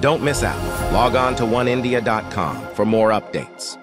Don't miss out. Log on to oneindia.com for more updates.